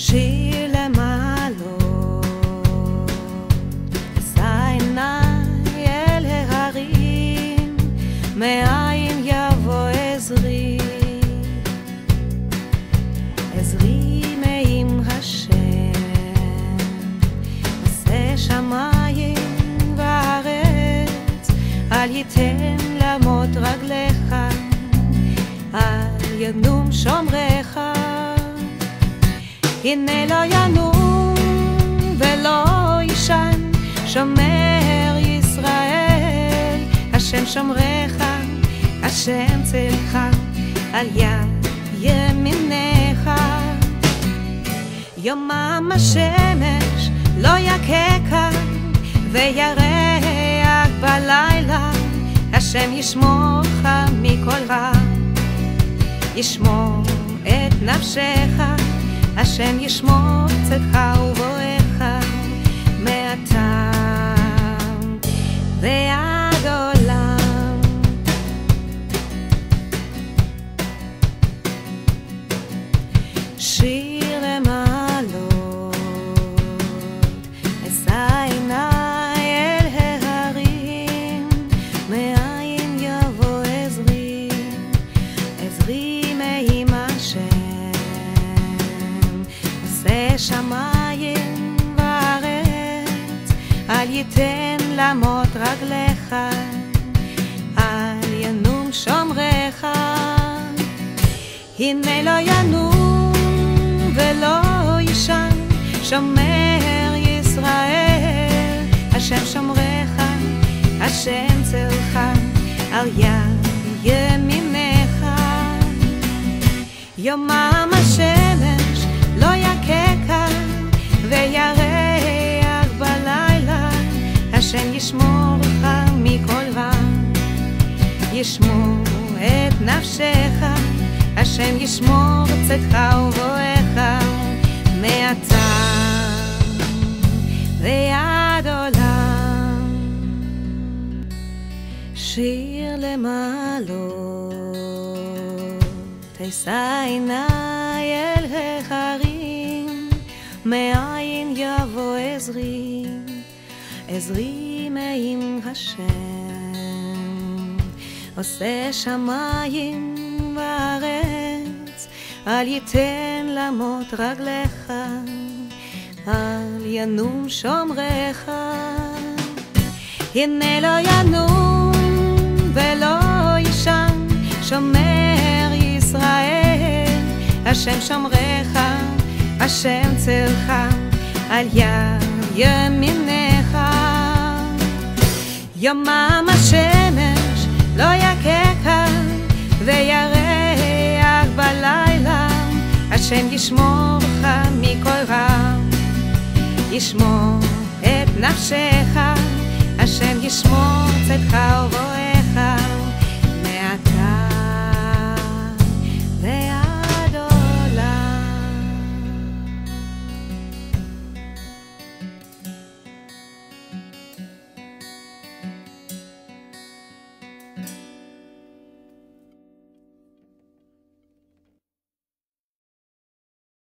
שיר למעלות, אשא עיניי אל ההרים, מאין יבוא עזרי. עזרי מעם השם, עשה שמיים וארץ, אל ייתן למות רגליך, אל ינום שומריך. הנה לא ינום ולא יישן, שומר ישראל, השם שומריך, השם צלך, על יד ימינך. יומם השמש לא יככה, וירח בלילה, השם ישמורך מכל רע, ישמור את נפשך. השם ישמור צאתך ובואך עושה שמיים וארץ, אל ייתן למות רגליך, אל ינום שומריך. הנה לא ינום ולא יישן, שומר ישראל, השם שומריך, השם צלך, על יד ימינך. יומם ישמורך מכל רע, ישמור את נפשך, השם ישמור צאתך ובואך. מעתה ועד עולם. שיר למעלות, אשא עיניי אל ההרים, מאין יבוא עזרי, עזרי מעם השם. עושה שמיים וארץ, אל ייתן למות רגליך, אל ינום שומריך. הנה לא ינום ולא יישן, שומר ישראל, השם שומריך, השם צלך, על יד ימינך. יומם השמש לא יככה, וירח בלילה, השם ישמורך מכל רע, ישמור את נפשך, השם ישמור צאתך ובואך